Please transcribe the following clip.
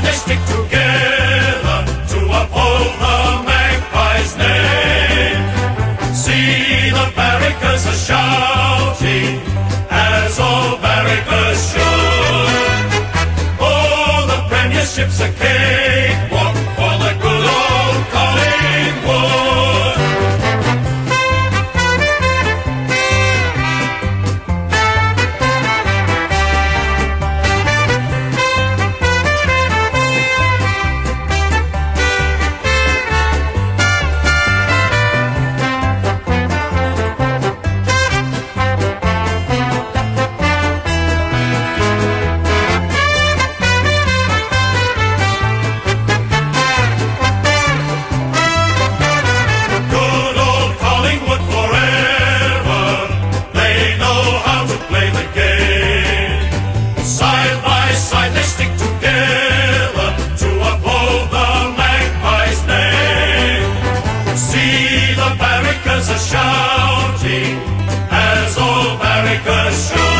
they stick together to uphold the magpie's name. See the barricades are shouting. a shouting as old